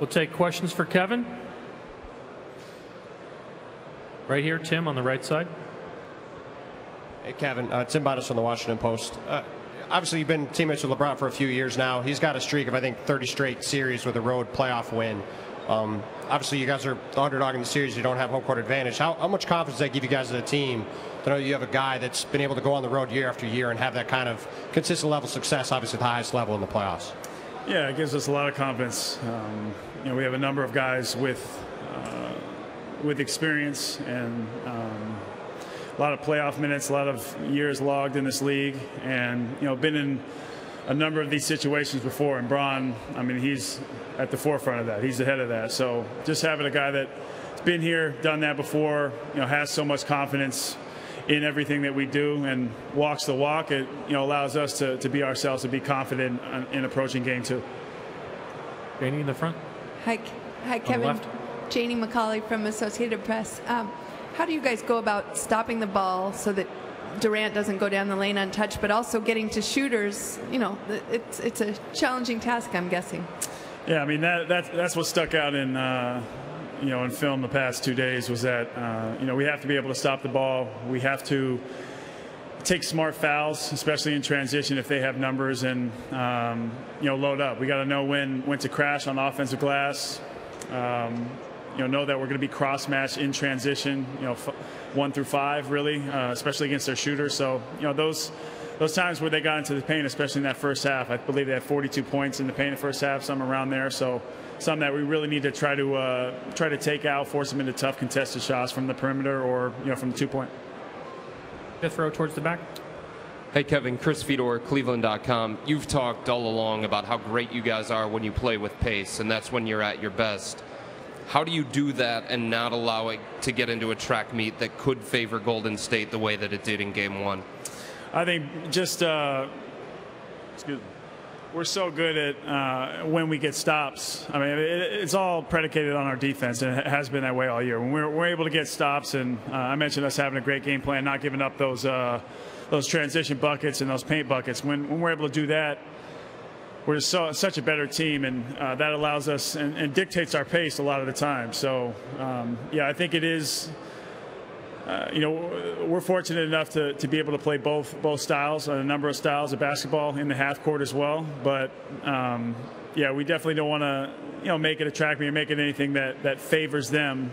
We'll take questions for Kevin. Right here, Tim, on the right side. Hey, Kevin. Uh, Tim Bontemps from the Washington Post. Uh, obviously, you've been teammates with LeBron for a few years now. He's got a streak of, I think, 30 straight series with a road playoff win. Um, obviously, you guys are the underdog in the series. You don't have home court advantage. How, how much confidence does that give you guys as a team to know you have a guy that's been able to go on the road year after year and have that kind of consistent level of success, obviously, at the highest level in the playoffs? Yeah, it gives us a lot of confidence. Um, you know, we have a number of guys with uh, with experience and um, a lot of playoff minutes, a lot of years logged in this league, and you know, been in a number of these situations before. And Bron, I mean, he's at the forefront of that. He's ahead of that. So just having a guy that's been here, done that before, you know, has so much confidence in everything that we do and walks the walk, it you know allows us to, to be ourselves to be confident in approaching game two. Janie in the front. Hi, hi, Kevin. Janie McCauley from Associated Press. Um, how do you guys go about stopping the ball so that Durant doesn't go down the lane untouched, but also getting to shooters? You know, it's it's a challenging task, I'm guessing. Yeah, I mean that, that that's what stuck out in uh, you know in film the past two days was that uh, you know we have to be able to stop the ball. We have to take smart fouls, especially in transition if they have numbers, and um, you know load up. We got to know when when to crash on offensive glass. Um, you know, know that we're going to be cross matched in transition. You know, one through five, really, uh, especially against their shooters. So you know those those times where they got into the paint, especially in that first half, I believe they had 42 points in the paint in the first half, some around there. So something that we really need to try to uh, try to take out, force them into tough contested shots from the perimeter or you know from the two point. Fifth row towards the back. Hey Kevin, Chris Fedor, Cleveland.com. You've talked all along about how great you guys are when you play with pace, and that's when you're at your best. How do you do that and not allow it to get into a track meet that could favor Golden State the way that it did in Game One? I think just uh, excuse me. We're so good at uh, when we get stops. I mean, it, it's all predicated on our defense, and it has been that way all year. When we're, we're able to get stops, and uh, I mentioned us having a great game plan, not giving up those uh, those transition buckets and those paint buckets. When, when we're able to do that, we're so, such a better team, and uh, that allows us and, and, dictates our pace a lot of the time. So, um, yeah, I think it is uh, you know, we're fortunate enough to, to be able to play both both styles, a number of styles of basketball in the half court as well. But um, yeah, we definitely don't want to you know make it a track meet or make it anything that, that favors them.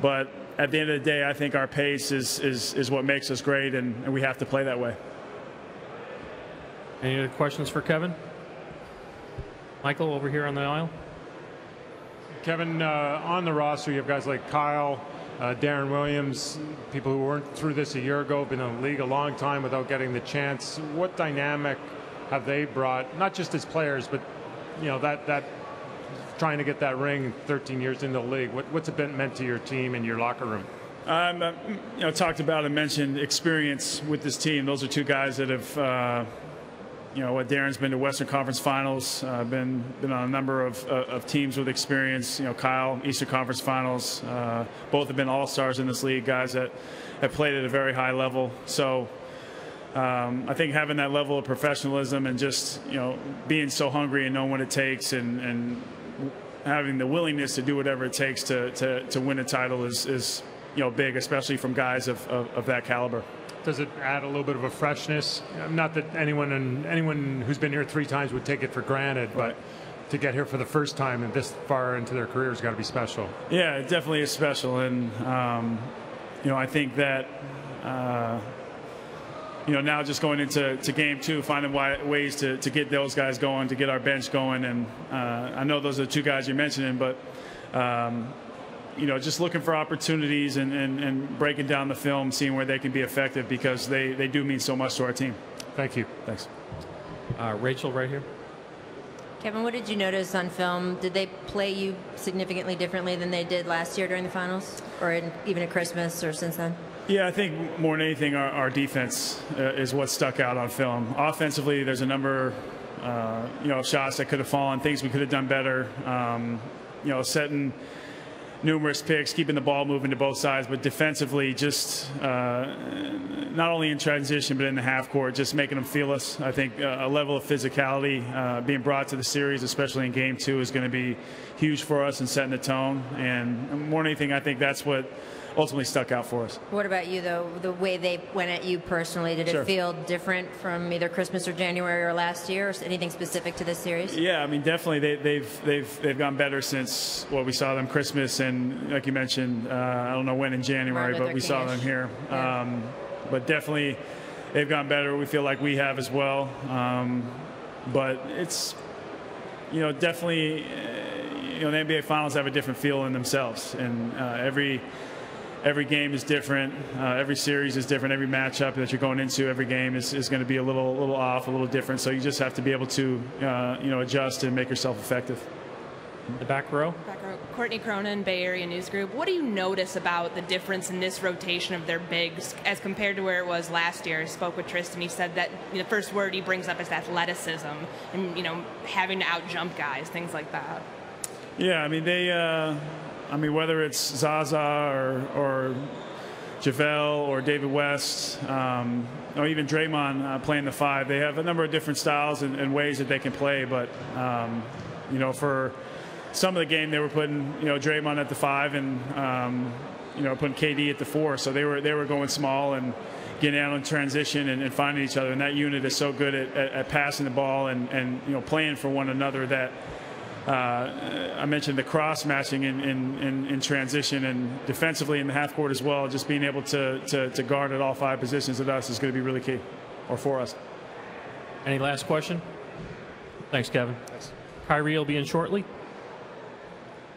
But at the end of the day, I think our pace is is, is what makes us great, and, and we have to play that way. Any other questions for Kevin? Michael, over here on the aisle. Kevin, uh, on the roster, you have guys like Kyle uh, Deron Williams, people who weren't through this a year ago, been in the league a long time without getting the chance. What dynamic have they brought, not just as players, but you know that that trying to get that ring 13 years into the league? What, what's it been meant to your team and your locker room? Um, you know, talked about and mentioned experience with this team. Those are two guys that have. Uh, you know, what Deron's been to Western Conference Finals, uh, been been on a number of, uh, of teams with experience. You know, Kyle, Eastern Conference Finals. Uh, both have been All Stars in this league, guys that have played at a very high level. So. Um, I think having that level of professionalism and just you know being so hungry and knowing what it takes and, and having the willingness to do whatever it takes to, to, to win a title is, is you know big, especially from guys of, of, of that caliber does it add a little bit of a freshness? Not that anyone and anyone who's been here three times would take it for granted, but to get here for the first time and this far into their career has got to be special. Yeah, it definitely is special, and um, you know I think that. Uh, you know, now just going into to game two, finding why, ways to, to get those guys going, to get our bench going. And uh, I know those are the two guys you're mentioning, but um, you know, just looking for opportunities and, and, and breaking down the film, seeing where they can be effective because they, they do mean so much to our team. Thank you. Thanks. Uh, Rachel, right here. Kevin, what did you notice on film? Did they play you significantly differently than they did last year during the finals, or in, even at Christmas, or since then? Yeah, I think more than anything, our, our defense uh, is what stuck out on film. Offensively, there's a number, uh, you know, shots that could have fallen, things we could have done better. Um, you know, setting numerous picks, keeping the ball moving to both sides, but defensively, just uh, not only in transition but in the half court, just making them feel us. I think uh, a level of physicality uh, being brought to the series, especially in game two, is going to be huge for us and setting the tone. And more than anything, I think that's what ultimately stuck out for us. What about you, though? The way they went at you personally, did Sure. it feel different from either Christmas or January or last year, or anything specific to this series? Yeah, I mean, definitely they, they've they've they've gone better since what we saw them Christmas and like you mentioned, uh, I don't know when in January, but we saw them here. Yeah. Um, but definitely, they've gone better. We feel like we have as well. Um, but it's you know definitely uh, you know the NBA Finals have a different feel in themselves, and uh, every every game is different. Uh, every series is different. Every matchup that you're going into, every game is, is going to be a little little off, a little different. So you just have to be able to uh, you know adjust and make yourself effective. The back row. Back row. Courtney Cronin, Bay Area News Group. What do you notice about the difference in this rotation of their bigs as compared to where it was last year? I spoke with Tristan. He said that the first word he brings up is athleticism and you know having to out jump guys, things like that. Yeah, I mean they. Uh, I mean whether it's Zaza or or JaVale or David West, um, or even Draymond uh, playing the five, they have a number of different styles and, and ways that they can play. But um, you know, for some of the game, they were putting you know Draymond at the five and um, you know putting KD at the four, so they were they were going small and getting out in transition and, and finding each other. And that unit is so good at, at, at passing the ball and, and you know playing for one another that. Uh, I mentioned the cross matching in, in, in, in transition and defensively in the half court as well. Just being able to, to, to guard at all five positions at us is going to be really key, or for us. Any last question? Thanks, Kevin. Thanks. Kyrie will be in shortly.